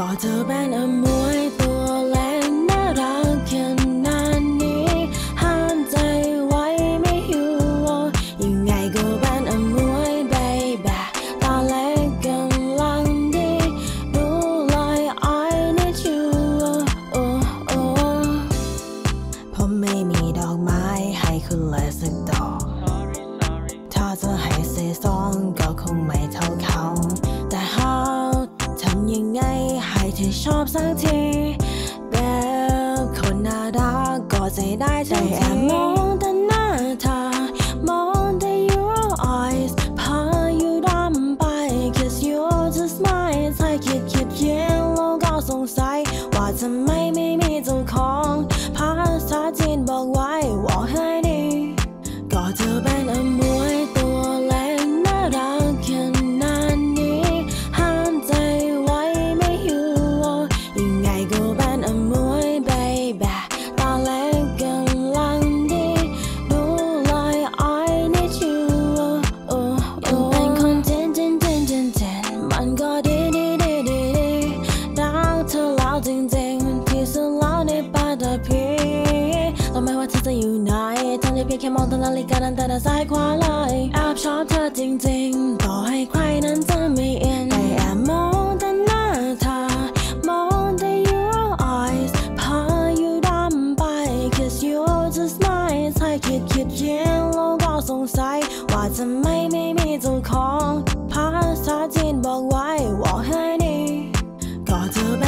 ก็เธอเป็นอมวยตัวแรงน่ารักแค่นานนี้ห้ามใจไว้ไม่อยู่ยังไงก็เป็นอมวยใบแบกตาเล็กกำลังดีดูลอยไอ้ในชูโอ้โอเพราะไม่มีดอกไม้ให้คุณเลยสักดอก sorry sorry ถ้าจะให้เสียสองก็คงไม่เท่าเขา ชอบสักที แล้วคนน่ารักก็ใจได้ทันที แต่พีต้อไม่ว่าเธอจะอยู่ไหนทำได้เพียงแค่มองตานาฬิกานั้นแต่ด้าายขวาเลยแอบชอบเธอจริงๆ ต่อให้ใครนั้นจะไม่เอ็นแต่แอบมองแต่หน้าเธอ มองแต่ your eyes พาอยู่ดำไป cause you're just nice ให้คิดคิดเย็นแล้วก็สงสัย ว่าจะไม่ไม่มีเจ้าของภาษาจีนบอกไว้ว่าให้นี่ก็เธอเป็